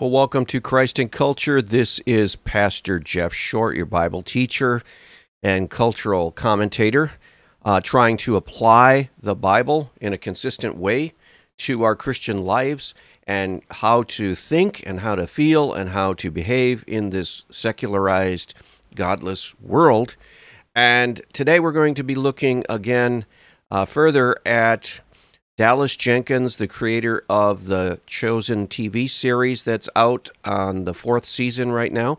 Well, welcome to Christ and Culture. This is Pastor Jeff Short, your Bible teacher and cultural commentator, uh, trying to apply the Bible in a consistent way to our Christian lives and how to think and how to feel and how to behave in this secularized, godless world. And today we're going to be looking again uh, further at Dallas Jenkins, the creator of the Chosen TV series that's out on the fourth season right now.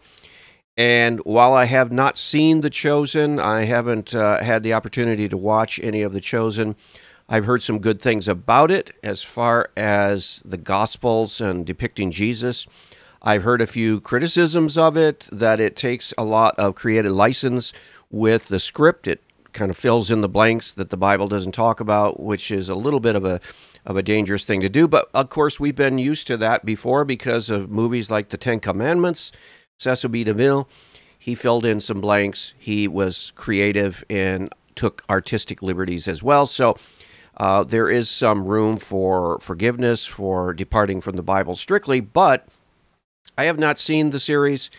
And while I have not seen The Chosen, I haven't uh, had the opportunity to watch any of The Chosen. I've heard some good things about it as far as the Gospels and depicting Jesus. I've heard a few criticisms of it that it takes a lot of creative license with the script. It kind of fills in the blanks that the Bible doesn't talk about, which is a little bit of a of a dangerous thing to do. But of course, we've been used to that before because of movies like The Ten Commandments. Cecil B. DeMille, he filled in some blanks. He was creative and took artistic liberties as well. So uh, there is some room for forgiveness for departing from the Bible strictly. But I have not seen the series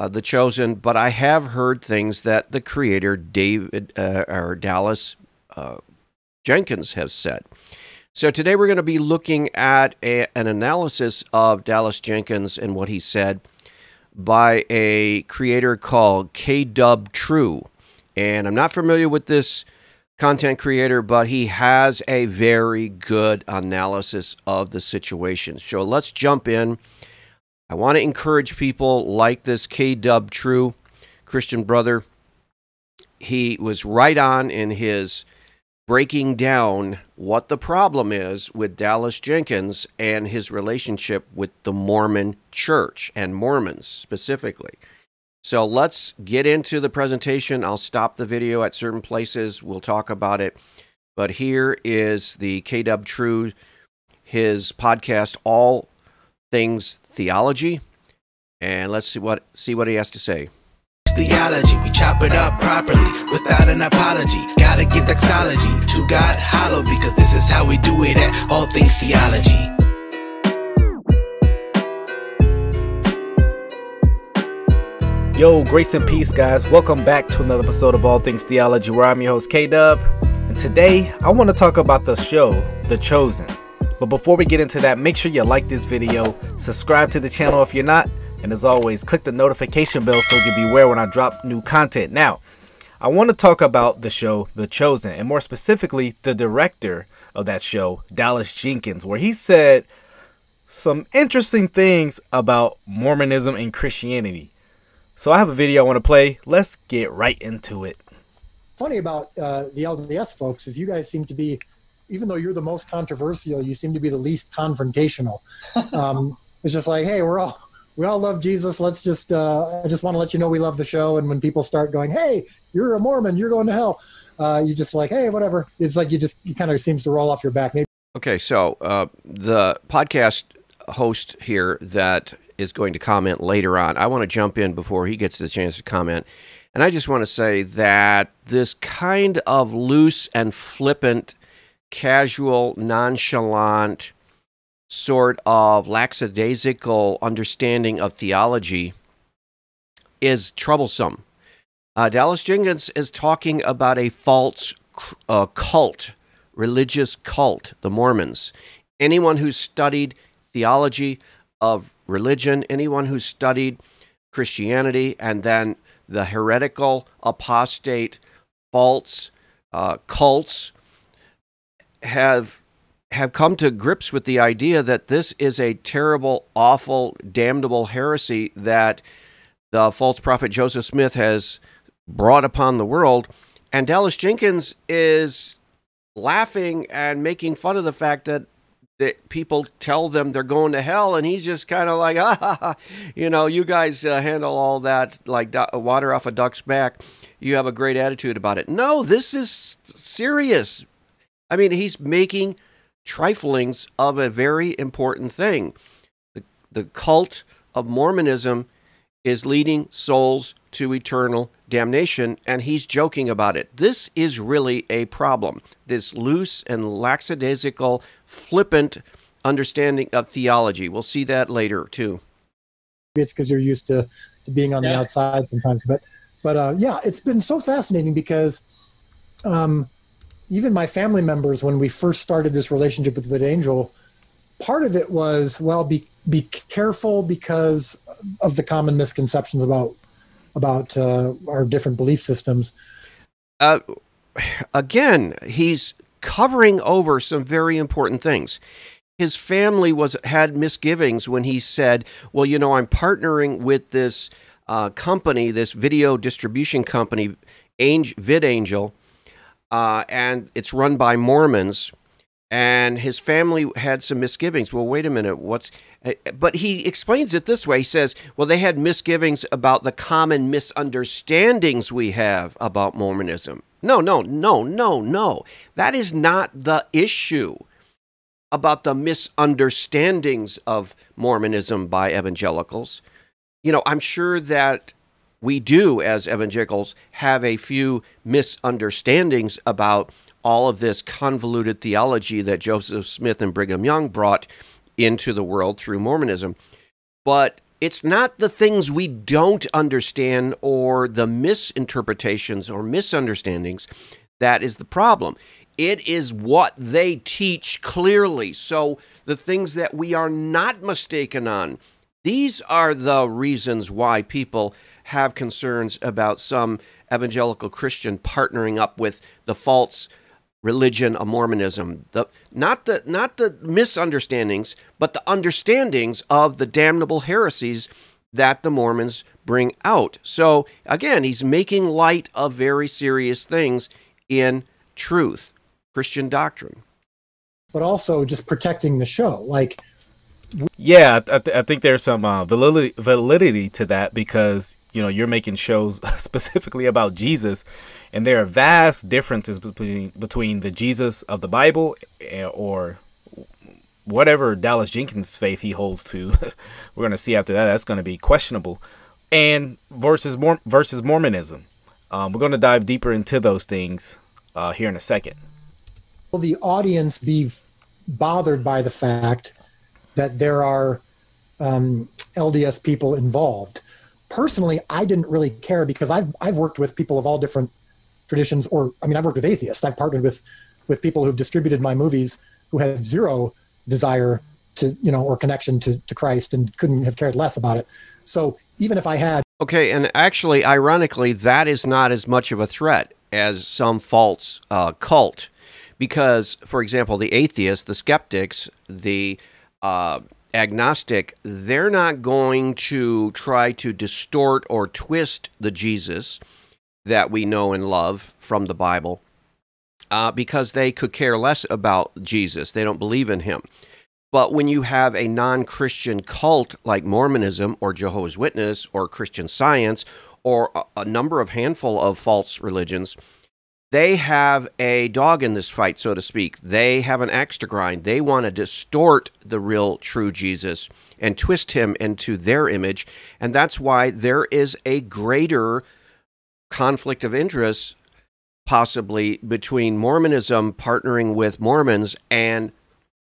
uh, The Chosen, but I have heard things that the creator, David uh, or Dallas uh, Jenkins, has said. So today we're going to be looking at a, an analysis of Dallas Jenkins and what he said by a creator called K Dub True. And I'm not familiar with this content creator, but he has a very good analysis of the situation. So let's jump in I want to encourage people like this K Dub True Christian brother. He was right on in his breaking down what the problem is with Dallas Jenkins and his relationship with the Mormon church and Mormons specifically. So let's get into the presentation. I'll stop the video at certain places. We'll talk about it. But here is the KW True, his podcast, All things theology, and let's see what see what he has to say. Theology, we chop it up properly without an apology. Gotta give doxology to God hollow because this is how we do it at All Things Theology. Yo, grace and peace, guys. Welcome back to another episode of All Things Theology, where I'm your host, K Dub. And today, I want to talk about the show, The Chosen. But before we get into that, make sure you like this video, subscribe to the channel if you're not, and as always, click the notification bell so you'll be aware when I drop new content. Now, I want to talk about the show The Chosen, and more specifically, the director of that show, Dallas Jenkins, where he said some interesting things about Mormonism and Christianity. So I have a video I want to play. Let's get right into it. Funny about uh, the LDS folks is you guys seem to be even though you're the most controversial, you seem to be the least confrontational. Um, it's just like, hey, we're all we all love Jesus. Let's just uh, I just want to let you know we love the show. And when people start going, hey, you're a Mormon, you're going to hell, uh, you just like, hey, whatever. It's like you just it kind of seems to roll off your back. Maybe. Okay, so uh, the podcast host here that is going to comment later on. I want to jump in before he gets the chance to comment. And I just want to say that this kind of loose and flippant casual, nonchalant, sort of lackadaisical understanding of theology is troublesome. Uh, Dallas Jenkins is talking about a false uh, cult, religious cult, the Mormons. Anyone who's studied theology of religion, anyone who's studied Christianity, and then the heretical, apostate, false uh, cults have have come to grips with the idea that this is a terrible, awful, damnable heresy that the false prophet Joseph Smith has brought upon the world. And Dallas Jenkins is laughing and making fun of the fact that that people tell them they're going to hell, and he's just kind of like, ah, you know, you guys uh, handle all that like water off a duck's back. You have a great attitude about it. No, this is serious. I mean, he's making triflings of a very important thing. The, the cult of Mormonism is leading souls to eternal damnation, and he's joking about it. This is really a problem. This loose and lackadaisical, flippant understanding of theology. We'll see that later, too. it's because you're used to, to being on the outside sometimes. But but uh, yeah, it's been so fascinating because um, even my family members, when we first started this relationship with VidAngel, part of it was well, be be careful because of the common misconceptions about about uh, our different belief systems. uh, again, he's covering over some very important things. His family was had misgivings when he said, "Well, you know, I'm partnering with this uh, company, this video distribution company, Ang- VidAngel, uh, and it's run by Mormons." And his family had some misgivings. Well, wait a minute, what's? eh, But he explains it this way. He says, "Well, they had misgivings about the common misunderstandings we have about Mormonism." No, no, no, no, no. That is not the issue about the misunderstandings of Mormonism by evangelicals. You know, I'm sure that we do, as evangelicals, have a few misunderstandings about all of this convoluted theology that Joseph Smith and Brigham Young brought into the world through Mormonism. But it's not the things we don't understand or the misinterpretations or misunderstandings that is the problem. It is what they teach clearly. So the things that we are not mistaken on, these are the reasons why people have concerns about some evangelical Christian partnering up with the false religion of Mormonism. The not the not the misunderstandings, but the understandings of the damnable heresies that the Mormons bring out. So again, he's making light of very serious things in truth, Christian doctrine. but also just protecting the show. Like Yeah, I, th- I think there's some uh, validity validity to that because you know you're making shows specifically about Jesus, and there are vast differences between between the Jesus of the Bible eh, or whatever Dallas Jenkins faith he holds to. We're gonna see after that. That's gonna be questionable, and versus Mor- versus Mormonism. Um, we're gonna dive deeper into those things uh, here in a second. will the audience be bothered by the fact that there are um, LDS people involved? Personally, I didn't really care because I've I've worked with people of all different traditions, or I mean, I've worked with atheists. I've partnered with with people who've distributed my movies who had zero desire to you know or connection to to Christ and couldn't have cared less about it. So even if I had Okay, and actually, ironically, that is not as much of a threat as some false uh, cult, because, for example, the atheists, the skeptics, the uh, agnostic, they're not going to try to distort or twist the Jesus that we know and love from the Bible, uh, because they could care less about Jesus. They don't believe in him. But when you have a non Christian cult like Mormonism or Jehovah's Witness or Christian Science or a, a number of handful of false religions, they have a dog in this fight, so to speak. They have an axe to grind. They want to distort the real, true Jesus and twist him into their image. And that's why there is a greater conflict of interest, possibly, between Mormonism partnering with Mormons and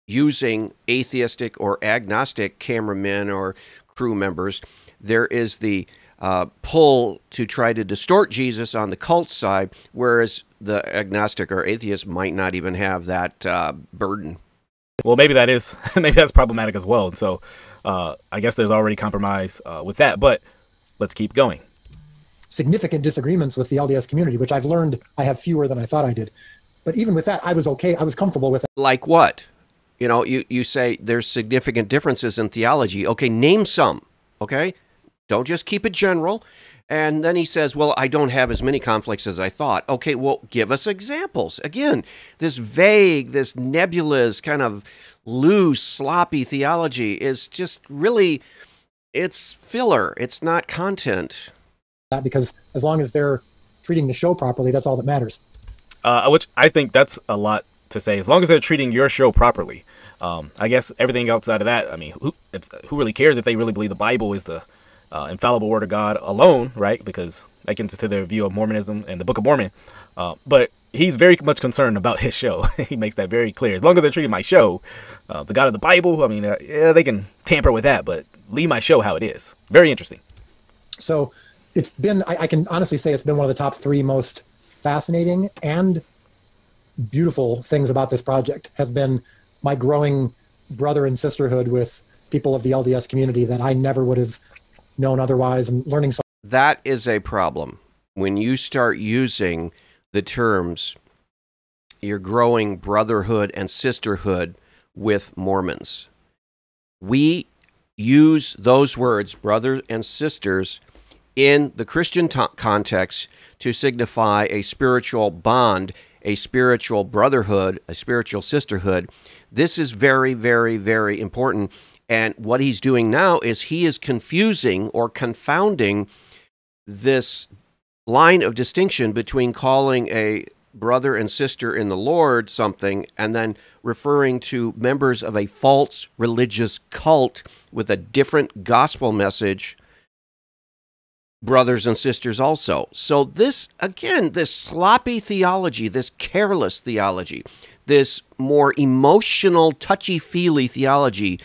using atheistic or agnostic cameramen or crew members. There is the uh, pull to try to distort Jesus on the cult side, whereas the agnostic or atheist might not even have that uh, burden. Well, maybe that is maybe that's problematic as well. And so, uh, I guess there's already compromise uh, with that. But let's keep going. significant disagreements with the LDS community, which I've learned I have fewer than I thought I did. But even with that, I was okay. I was comfortable with it. Like what? You know, you, you say there's significant differences in theology. Okay, name some. Okay? Don't just keep it general. And then he says, Well, I don't have as many conflicts as I thought. Okay, well, give us examples. Again, this vague, this nebulous, kind of loose, sloppy theology is just really, it's filler. It's not content. that because as long as they're treating the show properly, that's all that matters. Uh, which I think that's a lot to say. As long as they're treating your show properly, um, I guess everything outside of that, I mean, who if, who really cares if they really believe the Bible is the uh, infallible word of God alone, right? Because that gets into their view of Mormonism and the Book of Mormon. Uh, but he's very much concerned about his show. he makes that very clear. As long as they're treating my show, uh, the God of the Bible, I mean, uh, yeah, they can tamper with that, but leave my show how it is. Very interesting. So it's been, I, I can honestly say it's been one of the top three most fascinating and beautiful things about this project has been my growing brother and sisterhood with people of the LDS community that I never would have known otherwise and learning so That is a problem. When you start using the terms, you're growing brotherhood and sisterhood with Mormons. We use those words, brothers and sisters, in the Christian t- context to signify a spiritual bond, a spiritual brotherhood, a spiritual sisterhood. This is very, very, very important. And what he's doing now is he is confusing or confounding this line of distinction between calling a brother and sister in the Lord something and then referring to members of a false religious cult with a different gospel message brothers and sisters also. So this again this sloppy theology, this careless theology, this more emotional touchy-feely theology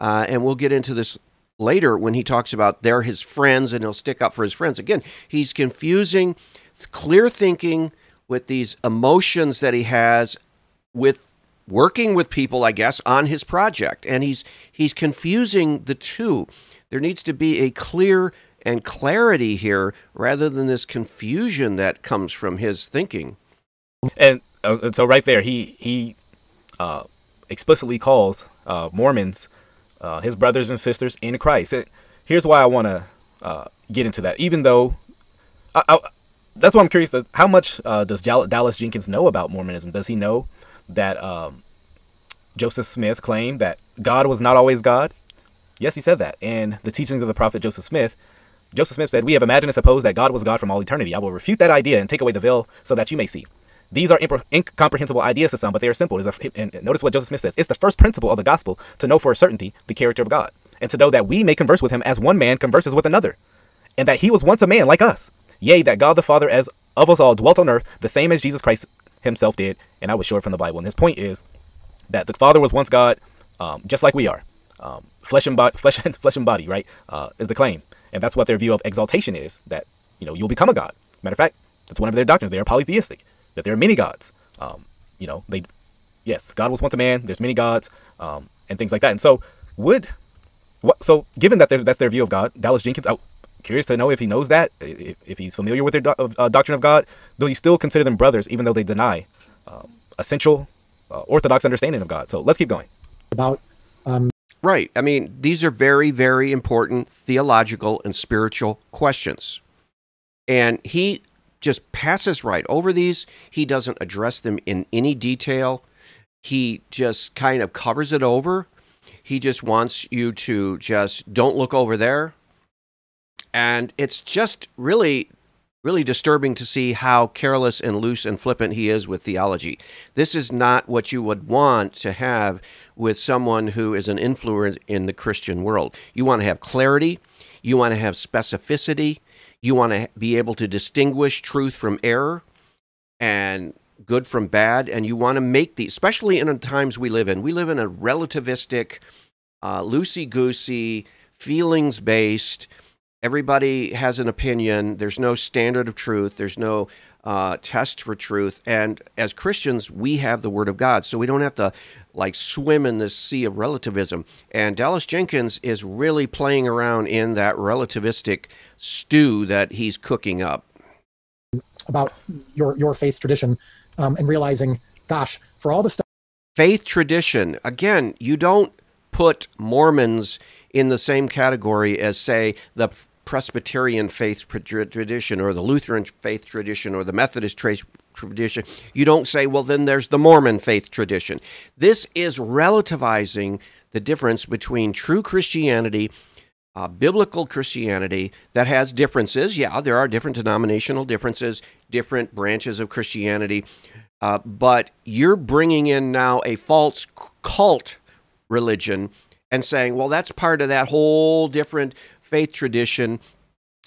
uh, and we'll get into this later when he talks about they're his friends and he'll stick up for his friends. Again, he's confusing clear thinking with these emotions that he has with working with people, I guess, on his project. And he's he's confusing the two. There needs to be a clear and clarity here rather than this confusion that comes from his thinking. And uh, so right there, he he uh, explicitly calls uh, Mormons uh, his brothers and sisters in Christ. Here's why I want to uh, get into that. Even though I, I, that's why I'm curious. How much uh, does Dallas Jenkins know about Mormonism? Does he know that um, Joseph Smith claimed that God was not always God? Yes, he said that. In the teachings of the prophet Joseph Smith, Joseph Smith said, We have imagined and supposed that God was God from all eternity. I will refute that idea and take away the veil so that you may see. These are incomprehensible ideas to some, but they are simple. A, and notice what Joseph Smith says. It's the first principle of the gospel to know for a certainty the character of God, and to know that we may converse with him as one man converses with another, and that he was once a man like us. Yea, that God the Father as of us all dwelt on earth, the same as Jesus Christ himself did. And I was sure from the Bible. And his point is that the Father was once God, um, just like we are. Um, flesh and body, flesh and flesh and body, right? Uh, is the claim, and that's what their view of exaltation is. That you know you'll become a god. Matter of fact, that's one of their doctrines. They are polytheistic that there are many gods. Um, you know, they, yes, God was once a man. There's many gods, um, and things like that. And so, would what? So, given that that's their view of God, Dallas Jenkins. I'm curious to know if he knows that, if, if he's familiar with their do, uh, doctrine of God. Do you still consider them brothers, even though they deny um, essential uh, orthodox understanding of God? So let's keep going. About um... right. I mean, these are very, very important theological and spiritual questions. And he just passes right over these. He doesn't address them in any detail. He just kind of covers it over. He just wants you to just don't look over there. And it's just really, really disturbing to see how careless and loose and flippant he is with theology. This is not what you would want to have with someone who is an influence in the Christian world. You want to have clarity, you want to have specificity, you want to be able to distinguish truth from error and good from bad. And you want to make these, especially in the times we live in. We live in a relativistic, uh, loosey goosey, feelings based. Everybody has an opinion. There's no standard of truth. There's no uh, test for truth. And as Christians, we have the Word of God, so we don't have to like swim in this sea of relativism. And Dallas Jenkins is really playing around in that relativistic stew that he's cooking up. About your your faith tradition, um, and realizing, gosh, for all the stuff. Faith tradition again, you don't put Mormons in the same category as, say, the Presbyterian faith tradition or the Lutheran faith tradition or the Methodist tradition. You don't say, well, then there's the Mormon faith tradition. This is relativizing the difference between true Christianity, uh, biblical Christianity, that has differences. Yeah, there are different denominational differences, different branches of Christianity. Uh, but you're bringing in now a false cult religion and saying, well, that's part of that whole different faith tradition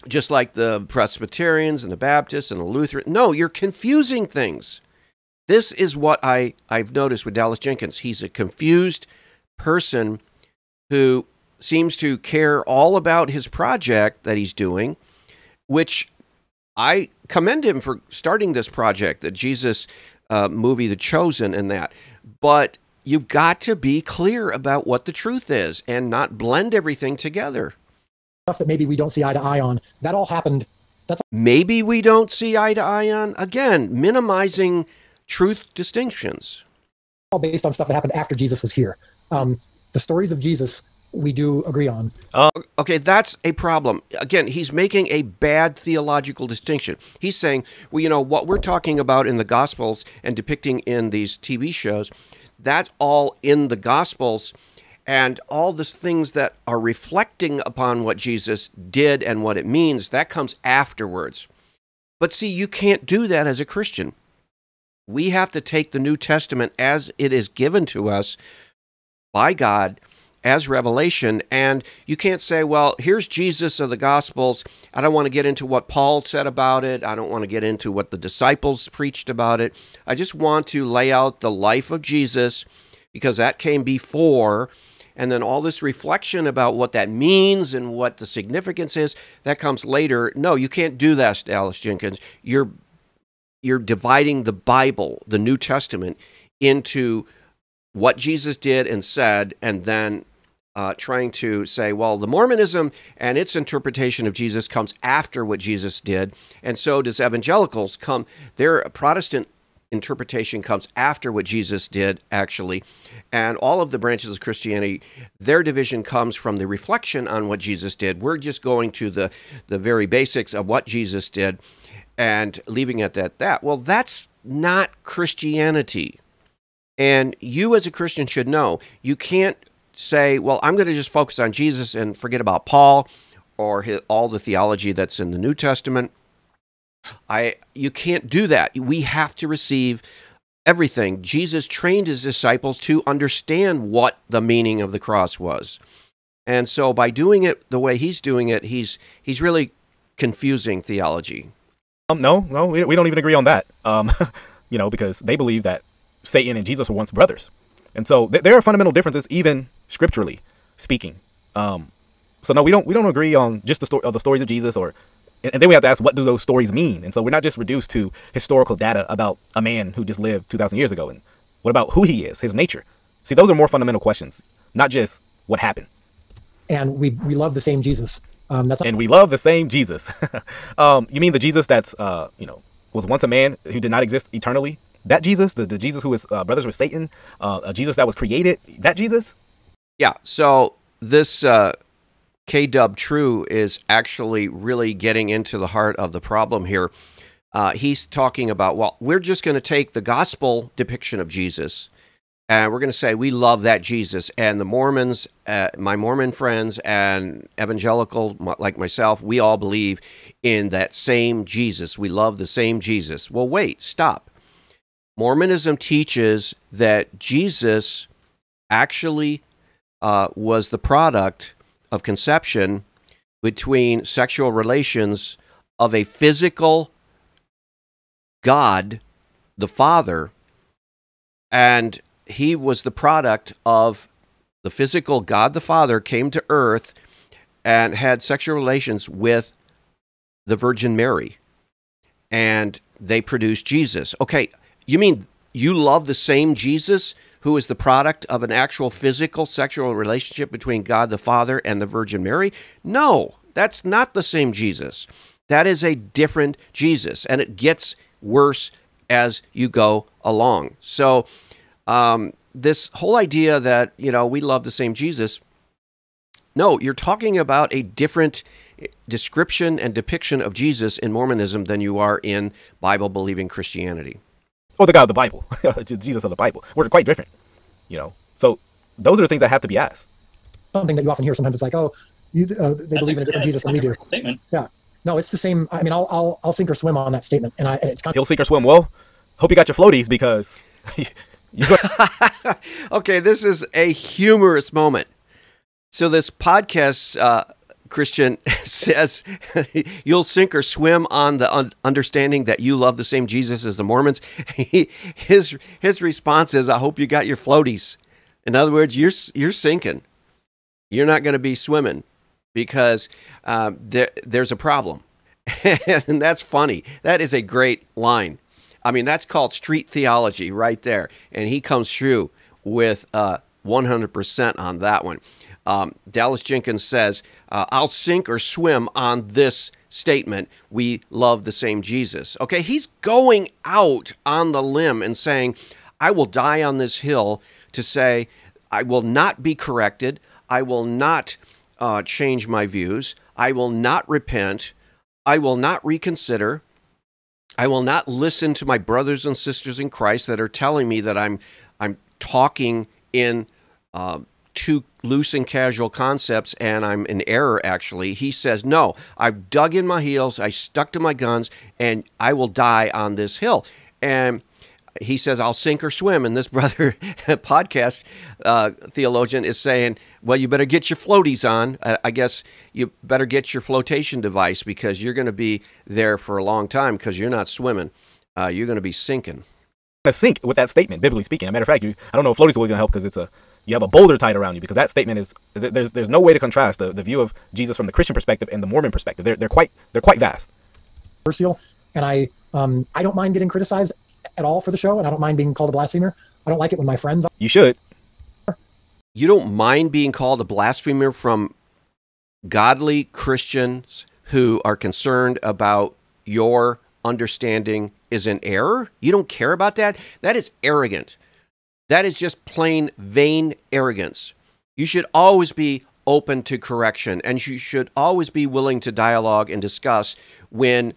just like the Presbyterians and the Baptists and the Lutheran. No, you're confusing things. This is what I, I've noticed with Dallas Jenkins. He's a confused person who seems to care all about his project that he's doing, which I commend him for starting this project, the Jesus uh, movie, The Chosen, and that. But you've got to be clear about what the truth is and not blend everything together. Stuff that maybe we don't see eye to eye on. That all happened. That's Maybe we don't see eye to eye on. Again, minimizing truth distinctions. all based on stuff that happened after Jesus was here. Um, the stories of Jesus we do agree on. Okay, that's a problem. Again, he's making a bad theological distinction. He's saying, well, you know, what we're talking about in the Gospels and depicting in these TV shows, that's all in the Gospels. And all the things that are reflecting upon what Jesus did and what it means, that comes afterwards. But see, you can't do that as a Christian. We have to take the New Testament as it is given to us by God as revelation. And you can't say, well, here's Jesus of the Gospels. I don't want to get into what Paul said about it. I don't want to get into what the disciples preached about it. I just want to lay out the life of Jesus because that came before. And then all this reflection about what that means and what the significance is, that comes later. No, you can't do that, Dallas Jenkins. You're you're dividing the Bible, the New Testament, into what Jesus did and said, and then uh, trying to say, well, the Mormonism and its interpretation of Jesus comes after what Jesus did, and so does evangelicals come. Their Protestant interpretation comes after what Jesus did, actually, and all of the branches of Christianity, their division comes from the reflection on what Jesus did. We're just going to the the very basics of what Jesus did, and leaving it at that. Well, that's not Christianity. And you, as a Christian, should know you can't say, well, I'm going to just focus on Jesus and forget about Paul or all the theology that's in the New Testament. I you can't do that. We have to receive everything. Jesus trained his disciples to understand what the meaning of the cross was. And so by doing it the way he's doing it, he's he's really confusing theology. Um, no, no, we, we don't even agree on that. Um, you know, because they believe that Satan and Jesus were once brothers, and so th- there are fundamental differences, even scripturally speaking. Um, so no, we don't we don't agree on just the story of the stories of Jesus, or and and then we have to ask what do those stories mean. And so we're not just reduced to historical data about a man who just lived two thousand years ago, and what about who he is, his nature. See, those are more fundamental questions, not just what happened. And we, we love the same Jesus. Um, that's and we love the same Jesus. um, you mean the Jesus that's uh, you know was once a man who did not exist eternally? That Jesus, the, the Jesus who was uh, brothers with Satan, uh, a Jesus that was created. That Jesus. Yeah. So this uh, K Dub True is actually really getting into the heart of the problem here. Uh, he's talking about, well, we're just going to take the gospel depiction of Jesus and we're going to say we love that Jesus. And the Mormons, uh, my Mormon friends and evangelical like myself, we all believe in that same Jesus. We love the same Jesus. Well, wait, stop. Mormonism teaches that Jesus actually uh, was the product of conception between sexual relations of a physical God, the Father, and he was the product of the physical God the Father came to earth and had sexual relations with the Virgin Mary. And they produced Jesus. Okay, you mean you love the same Jesus who is the product of an actual physical sexual relationship between God the Father and the Virgin Mary? No, that's not the same Jesus. That is a different Jesus, and it gets worse as you go along. So, um, this whole idea that you know we love the same Jesus. No, you're talking about a different description and depiction of Jesus in Mormonism than you are in Bible believing Christianity. Or the God of the Bible, Jesus of the Bible, which are quite different. You know, so those are the things that have to be asked. something that you often hear. Sometimes it's like, oh, you, uh, they believe in a different Yeah, Jesus than we do. Statement. Yeah. No, it's the same. I mean, I'll, I'll, I'll sink or swim on that statement. And I, and it's kind of. He'll sink or swim. Well, hope you got your floaties because okay, this is a humorous moment. So this podcast, uh, Christian says you'll sink or swim on the un- understanding that you love the same Jesus as the Mormons. He, his his response is, "I hope you got your floaties." In other words, you're you're sinking. you're not going to be swimming because uh, there, there's a problem. and that's funny. That is a great line. I mean, that's called street theology right there. And he comes through with uh, 100% on that one. Um, Dallas Jenkins says, uh, I'll sink or swim on this statement. We love the same Jesus. Okay, he's going out on the limb and saying, I will die on this hill to say, I will not be corrected. I will not uh, change my views. I will not repent. I will not reconsider. I will not listen to my brothers and sisters in Christ that are telling me that I'm I'm talking in uh, too loose and casual concepts and I'm in error actually. He says, No, I've dug in my heels, I stuck to my guns, and I will die on this hill. And he says, I'll sink or swim. And this brother podcast uh, theologian is saying, Well, you better get your floaties on. I guess you better get your flotation device because you're going to be there for a long time because you're not swimming. Uh, you're going to be sinking. To sink with that statement, biblically speaking. As a matter of fact, you, I don't know if floaties are really going to help because it's a you have a boulder tied around you because that statement is there's there's no way to contrast the, the view of Jesus from the Christian perspective and the Mormon perspective. They're they're quite they're quite vast. And I um I don't mind getting criticized at all for the show, and I don't mind being called a blasphemer. I don't like it when my friends. You should. You don't mind being called a blasphemer from godly Christians who are concerned about your understanding is in error? You don't care about that? That is arrogant. That is just plain vain arrogance. You should always be open to correction and you should always be willing to dialogue and discuss when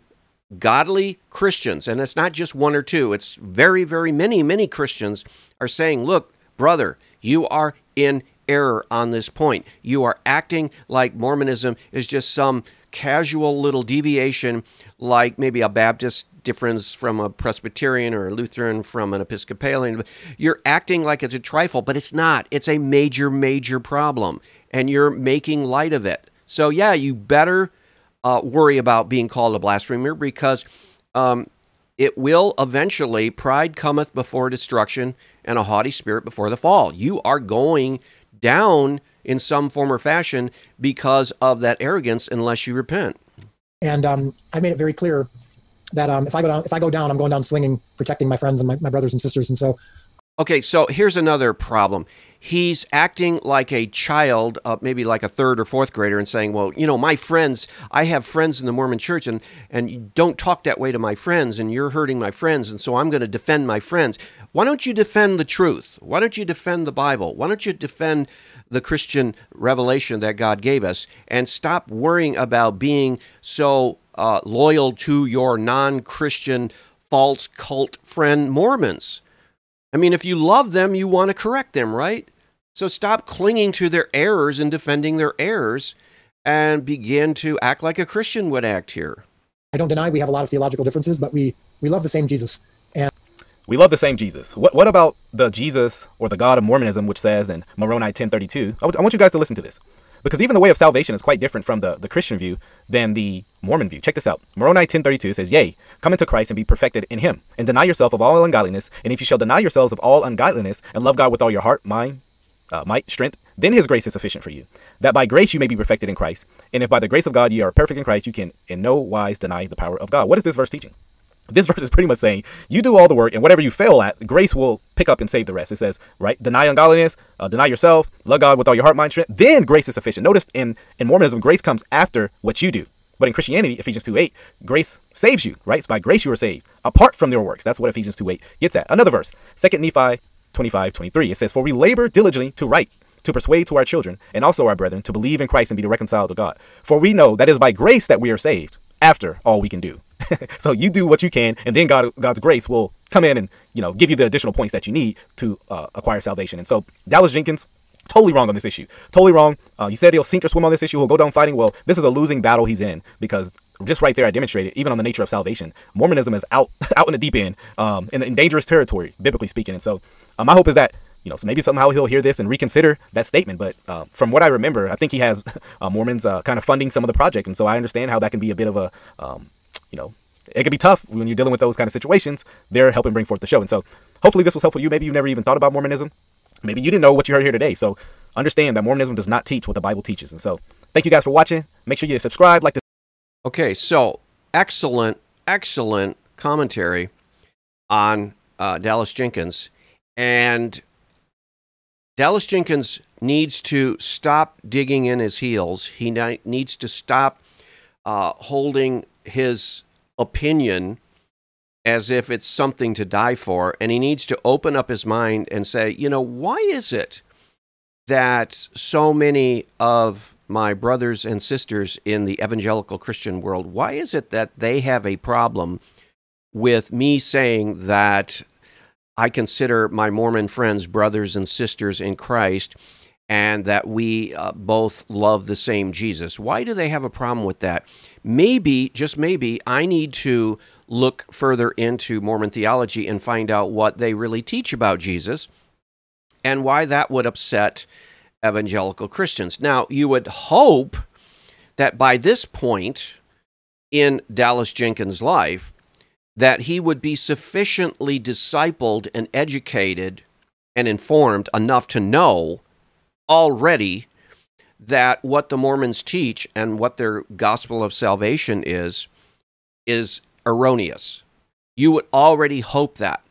godly Christians, and it's not just one or two, it's very, very many, many Christians are saying, look, brother, you are in error on this point. You are acting like Mormonism is just some casual little deviation, like maybe a Baptist difference from a Presbyterian or a Lutheran from an Episcopalian. You're acting like it's a trifle, but it's not. It's a major, major problem, and you're making light of it. So, yeah, you better uh, worry about being called a blasphemer because um, it will eventually, pride cometh before destruction and a haughty spirit before the fall. You are going down in some form or fashion because of that arrogance unless you repent. And um, I made it very clear that um, if I go down, if I go down, I'm going down swinging, protecting my friends and my, my brothers and sisters. And so, okay, so here's another problem he's acting like a child, uh, maybe like a third or fourth grader, and saying, "Well, you know, my friends, I have friends in the Mormon Church, and and don't talk that way to my friends, and you're hurting my friends, and so I'm going to defend my friends." Why don't you defend the truth? Why don't you defend the Bible? Why don't you defend the Christian revelation that God gave us, and stop worrying about being so uh, loyal to your non-Christian false cult friend Mormons? I mean, if you love them, you want to correct them, right? So stop clinging to their errors and defending their errors and begin to act like a Christian would act here. I don't deny we have a lot of theological differences, but we, we love the same Jesus. And we love the same Jesus. What, what about the Jesus or the God of Mormonism, which says in Moroni 1032? I, w- I want you guys to listen to this because even the way of salvation is quite different from the, the Christian view than the Mormon view. Check this out. Moroni 1032 says, Yea, come into Christ and be perfected in him, and deny yourself of all ungodliness. And if you shall deny yourselves of all ungodliness, and love God with all your heart, mind, uh, might, strength, then his grace is sufficient for you, that by grace you may be perfected in Christ. And if by the grace of God ye are perfect in Christ, you can in no wise deny the power of God. What is this verse teaching? This verse is pretty much saying you do all the work, and whatever you fail at, grace will pick up and save the rest. It says, right, deny ungodliness, uh, deny yourself, love God with all your heart, mind, strength. Then grace is sufficient. Notice in in Mormonism, grace comes after what you do. But in Christianity, Ephesians 2 8, grace saves you, right? It's by grace you are saved, apart from your works. That's what Ephesians 2 8 gets at. Another verse, 2 Nephi 25, 23. It says, For we labor diligently to write, to persuade to our children, and also our brethren, to believe in Christ and be reconciled to God. For we know that it is by grace that we are saved, after all we can do. so you do what you can, and then God, God's grace will come in and you know give you the additional points that you need to uh, acquire salvation. And so Dallas Jenkins, totally wrong on this issue. Totally wrong. Uh, he said he'll sink or swim on this issue. He'll go down fighting. Well, this is a losing battle he's in because just right there, I demonstrated even on the nature of salvation. Mormonism is out out in the deep end, um, in, in dangerous territory, biblically speaking. And so uh, my hope is that you know, so maybe somehow he'll hear this and reconsider that statement. But uh, from what I remember, I think he has uh, Mormons uh, kind of funding some of the project, and so I understand how that can be a bit of a, um, you know, it can be tough when you're dealing with those kind of situations. They're helping bring forth the show, and so hopefully this was helpful to you. Maybe you never even thought about Mormonism. Maybe you didn't know what you heard here today. So understand that Mormonism does not teach what the Bible teaches. And so, thank you guys for watching. Make sure you subscribe, like the. Okay, so excellent, excellent commentary on uh, Dallas Jenkins. And Dallas Jenkins needs to stop digging in his heels. He needs to stop uh, holding his opinion as if it's something to die for. And he needs to open up his mind and say, you know, why is it that so many of my brothers and sisters in the evangelical Christian world, why is it that they have a problem with me saying that I consider my Mormon friends brothers and sisters in Christ and that we uh, both love the same Jesus. Why do they have a problem with that? Maybe, just maybe, I need to look further into Mormon theology and find out what they really teach about Jesus and why that would upset evangelical Christians. Now, you would hope that by this point in Dallas Jenkins' life, that he would be sufficiently discipled and educated and informed enough to know already that what the Mormons teach and what their gospel of salvation is is erroneous. You would already hope that.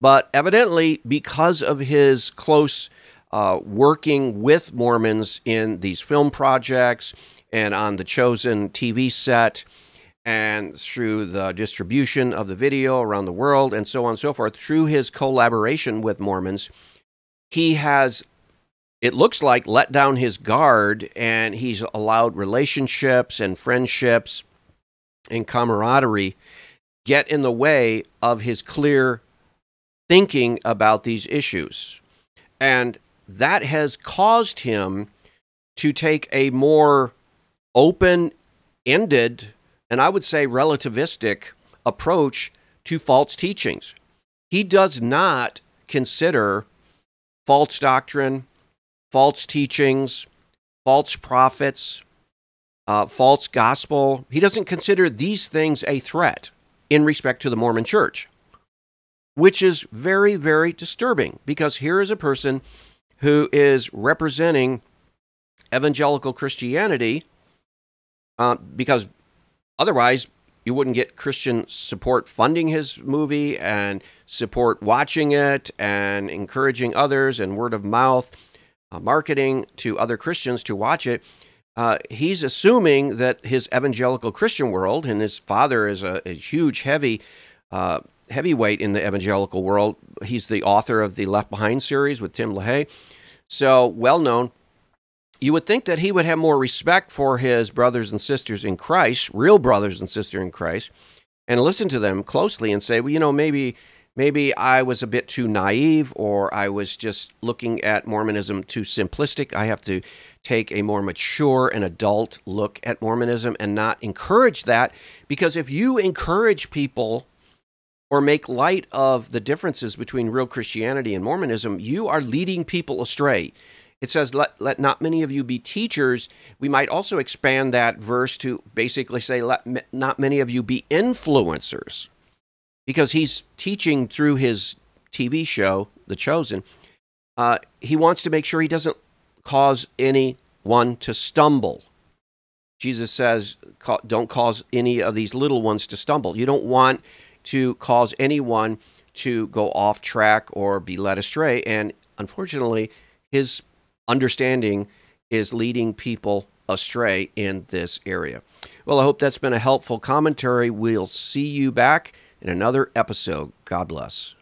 But evidently, because of his close uh, working with Mormons in these film projects and on the Chosen TV set, and through the distribution of the video around the world and so on and so forth, through his collaboration with Mormons, he has, it looks like, let down his guard and he's allowed relationships and friendships and camaraderie get in the way of his clear thinking about these issues. And that has caused him to take a more open ended and I would say relativistic approach to false teachings. He does not consider false doctrine, false teachings, false prophets, uh, false gospel. He doesn't consider these things a threat in respect to the Mormon church, which is very, very disturbing because here is a person who is representing evangelical Christianity uh, because Otherwise, you wouldn't get Christian support funding his movie and support watching it and encouraging others and word of mouth uh, marketing to other Christians to watch it. Uh, he's assuming that his evangelical Christian world, and his father is a, a huge, heavy, uh, heavyweight in the evangelical world. He's the author of the Left Behind series with Tim LaHaye, so well known you would think that he would have more respect for his brothers and sisters in Christ, real brothers and sisters in Christ, and listen to them closely and say, well, you know, maybe maybe I was a bit too naive or I was just looking at Mormonism too simplistic. I have to take a more mature and adult look at Mormonism and not encourage that because if you encourage people or make light of the differences between real Christianity and Mormonism, you are leading people astray. It says, let, let not many of you be teachers. We might also expand that verse to basically say, let not many of you be influencers. Because he's teaching through his TV show, The Chosen. Uh, he wants to make sure he doesn't cause anyone to stumble. Jesus says, don't cause any of these little ones to stumble. You don't want to cause anyone to go off track or be led astray. And unfortunately, his understanding is leading people astray in this area. Well, I hope that's been a helpful commentary. We'll see you back in another episode. God bless.